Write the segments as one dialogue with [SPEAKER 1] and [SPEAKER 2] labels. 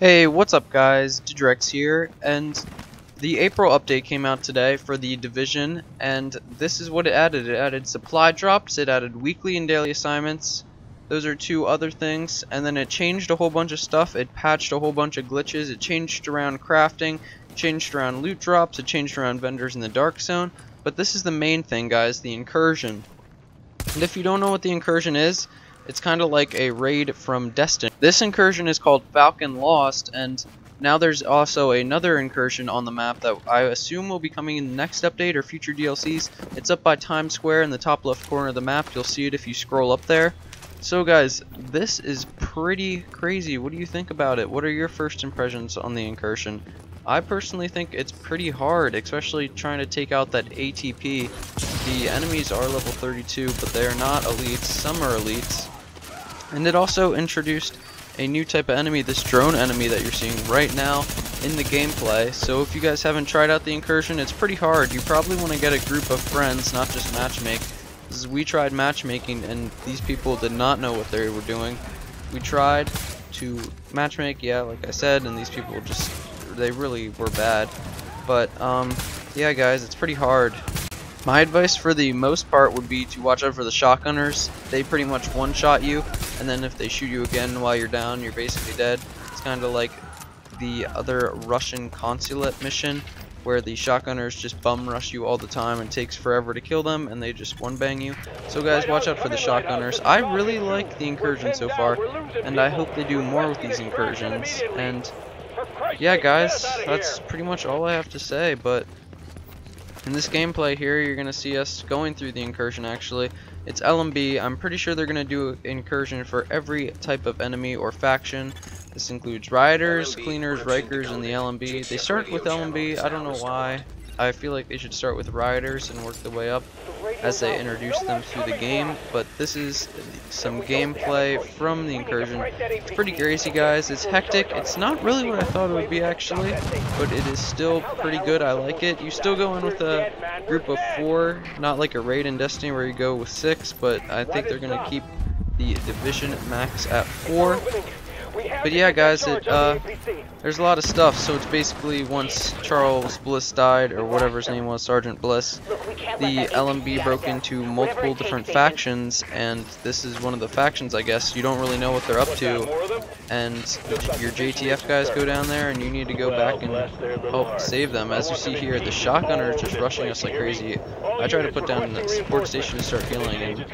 [SPEAKER 1] Hey, what's up guys? Digrex here, and the April update came out today for the Division, and this is what it added. It added supply drops, it added weekly and daily assignments, those are two other things, and then it changed a whole bunch of stuff, it patched a whole bunch of glitches, it changed around crafting, changed around loot drops, it changed around vendors in the Dark Zone, but this is the main thing guys, the Incursion. And if you don't know what the Incursion is, it's kind of like a raid from Destiny. This incursion is called Falcon Lost, and now there's also another incursion on the map that I assume will be coming in the next update or future DLCs. It's up by Times Square in the top left corner of the map. You'll see it if you scroll up there. So guys, this is pretty crazy. What do you think about it? What are your first impressions on the incursion? I personally think it's pretty hard, especially trying to take out that ATP. The enemies are level 32, but they are not elites. Some are elites. And it also introduced a new type of enemy, this drone enemy that you're seeing right now in the gameplay. So if you guys haven't tried out the incursion, it's pretty hard. You probably want to get a group of friends, not just matchmake. We tried matchmaking and these people did not know what they were doing. We tried to matchmake, yeah, like I said, and these people just, they really were bad. But, um, yeah guys, it's pretty hard. My advice for the most part would be to watch out for the shotgunners. They pretty much one-shot you, and then if they shoot you again while you're down, you're basically dead. It's kind of like the other Russian consulate mission, where the shotgunners just bum rush you all the time and takes forever to kill them, and they just one-bang you. So guys, watch out for the shotgunners. I really like the incursion so far, and I hope they do more with these incursions. And yeah, guys, that's pretty much all I have to say, but... In this gameplay here, you're going to see us going through the incursion actually. It's LMB. I'm pretty sure they're going to do incursion for every type of enemy or faction. This includes rioters, cleaners, rikers, and the LMB. They start with LMB. I don't know why. I feel like they should start with rioters and work the way up as they introduce them through the game. But this is some gameplay from the incursion. It's pretty crazy, guys. It's hectic. It's not really what I thought it would be, actually, but it is still pretty good. I like it. You still go in with a group of four, not like a raid in Destiny where you go with six, but I think they're going to keep the division max at four. But yeah, guys, it uh, there's a lot of stuff. So it's basically once Charles Bliss died, or whatever his name was, Sergeant Bliss, the LMB broke into multiple different factions, and this is one of the factions, I guess. You don't really know what they're up to, and your JTF guys go down there, and you need to go back and help save them. As you see here, the shotgunner is just rushing us like crazy. I try to put down the support station to start healing, and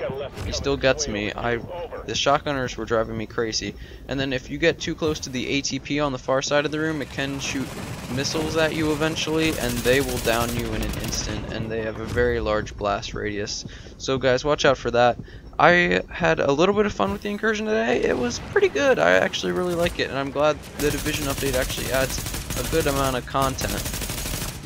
[SPEAKER 1] he still gets me. I the shotgunners were driving me crazy. And then if you get too close to the ATP on the far side of the room, it can shoot missiles at you eventually, and they will down you in an instant, and they have a very large blast radius. So guys, watch out for that. I had a little bit of fun with the incursion today. It was pretty good. I actually really like it, and I'm glad the Division update actually adds a good amount of content.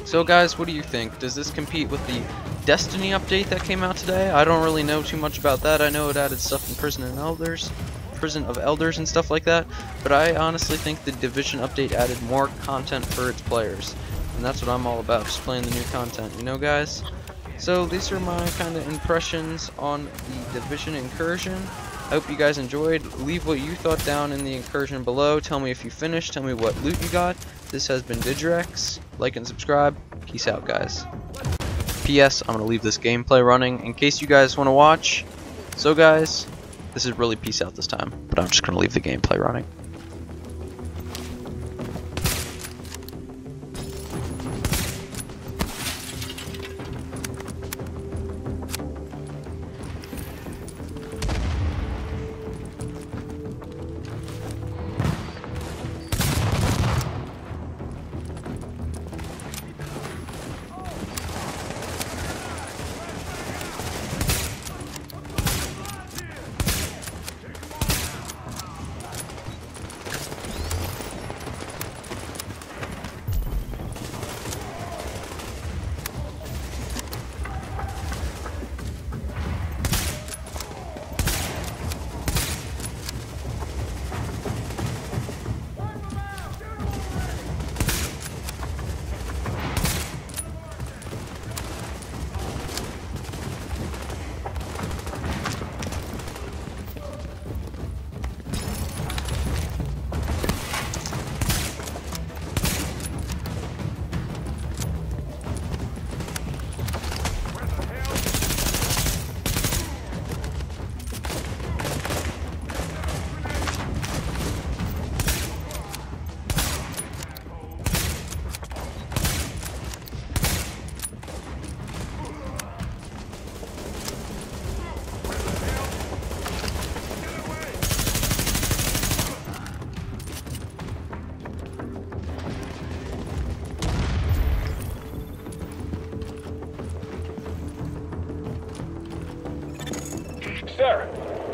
[SPEAKER 1] So guys, what do you think? Does this compete with the Destiny update that came out today. I don't really know too much about that. I know it added stuff in Prison and Elders, Prison of Elders and stuff like that, but I honestly think the Division update added more content for its players. And that's what I'm all about, just playing the new content, you know guys? So these are my kind of impressions on the Division Incursion. I hope you guys enjoyed. Leave what you thought down in the incursion below. Tell me if you finished. Tell me what loot you got. This has been Digrex. Like and subscribe. Peace out, guys. P.S. I'm going to leave this gameplay running in case you guys want to watch. So guys, this is really peace out this time, but I'm just going to leave the gameplay running.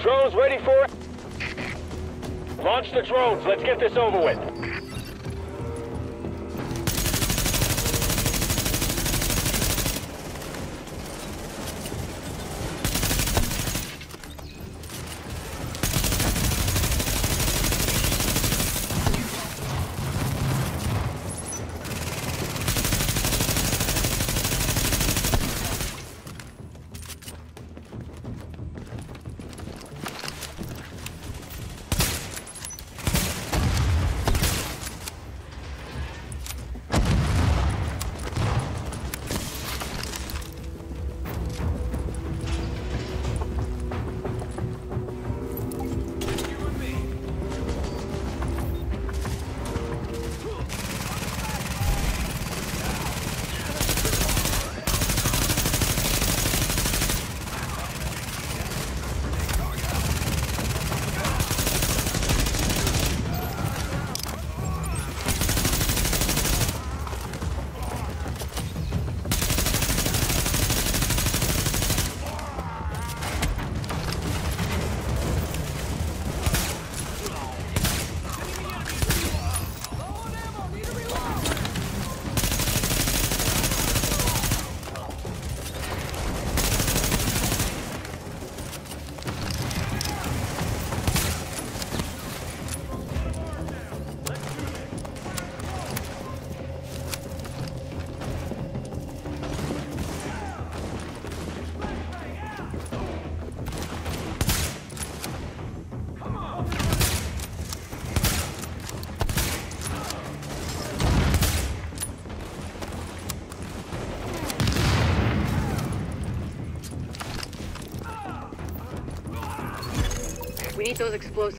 [SPEAKER 2] Drones ready for? Launch the drones. Let's get this over with.
[SPEAKER 3] Those explosives.